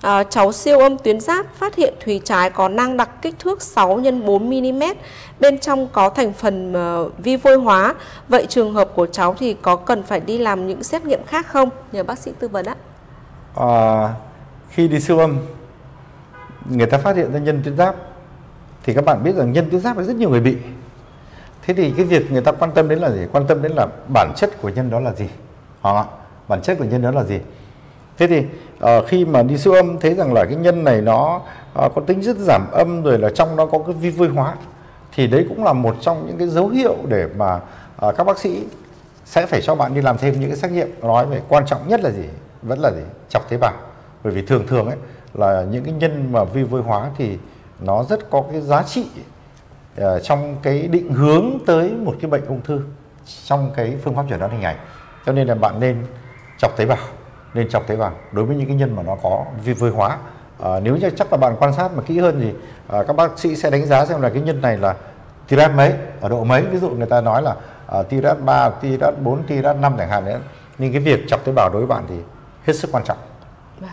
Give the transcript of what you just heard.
à, cháu siêu âm tuyến giáp phát hiện thùy trái có nang đặc kích thước 6 x 4 mm, bên trong có thành phần uh, vi vôi hóa. Vậy trường hợp của cháu thì có cần phải đi làm những xét nghiệm khác không? Nhờ bác sĩ tư vấn ạ. À, khi đi siêu âm, người ta phát hiện ra nhân tuyến giáp thì các bạn biết rằng nhân tuyến giáp là rất nhiều người bị. Thế thì cái việc người ta quan tâm đến là gì? Quan tâm đến là bản chất của nhân đó là gì? Họ bản chất của nhân đó là gì? Thế thì uh, khi mà đi siêu âm thấy rằng là cái nhân này nó uh, có tính rất giảm âm rồi là trong nó có cái vi vôi hóa thì đấy cũng là một trong những cái dấu hiệu để mà uh, các bác sĩ sẽ phải cho bạn đi làm thêm những cái xét nghiệm nói về quan trọng nhất là gì vẫn là gì? Chọc tế bào. Bởi vì thường thường ấy là những cái nhân mà vi vôi hóa thì nó rất có cái giá trị uh, trong cái định hướng tới một cái bệnh ung thư trong cái phương pháp chẩn đoán hình ảnh. Cho nên là bạn nên chọc tế bào nên chọc tế bào. Đối với những cái nhân mà nó có vi vôi hóa à, nếu như chắc là bạn quan sát mà kỹ hơn thì à, các bác sĩ sẽ đánh giá xem là cái nhân này là tirat mấy ở độ mấy. Ví dụ người ta nói là à, tirat 3, tirat 4, tirat 5 chẳng hạn đấy. Nhưng cái việc chọc tế bào đối với bạn thì hết sức quan trọng. Vâng.